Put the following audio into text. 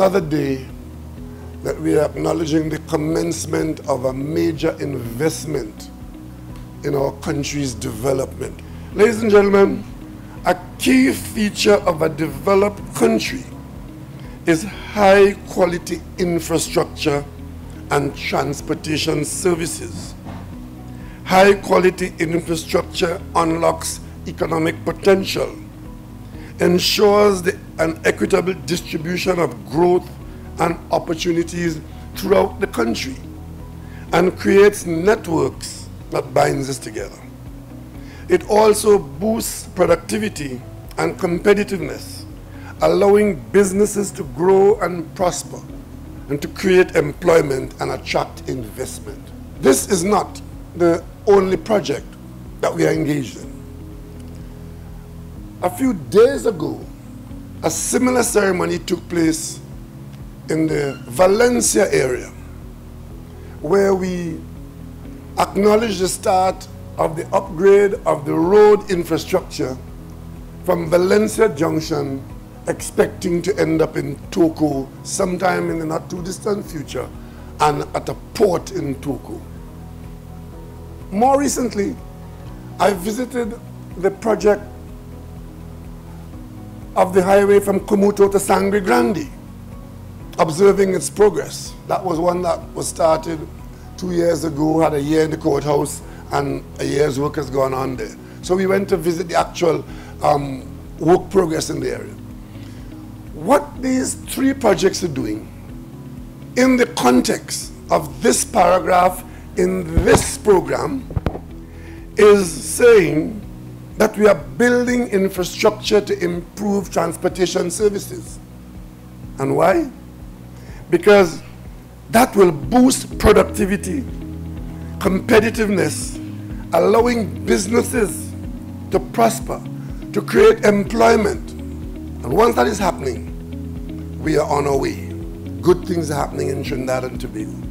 other day that we are acknowledging the commencement of a major investment in our country's development. Ladies and gentlemen, a key feature of a developed country is high quality infrastructure and transportation services. High quality infrastructure unlocks economic potential, ensures the, an equitable distribution of growth and opportunities throughout the country, and creates networks that binds us together. It also boosts productivity and competitiveness, allowing businesses to grow and prosper and to create employment and attract investment. This is not the only project that we are engaged in. A few days ago, a similar ceremony took place in the Valencia area, where we acknowledged the start of the upgrade of the road infrastructure from Valencia Junction, expecting to end up in Toco sometime in the not too distant future and at a port in Toco. More recently, I visited the project of the highway from Cumuto to Sangre Grande, observing its progress. That was one that was started two years ago, had a year in the courthouse, and a year's work has gone on there. So we went to visit the actual um, work progress in the area. What these three projects are doing in the context of this paragraph in this program is saying that we are building infrastructure to improve transportation services. And why? Because that will boost productivity, competitiveness, allowing businesses to prosper, to create employment. And once that is happening, we are on our way. Good things are happening in Trinidad and Tobago.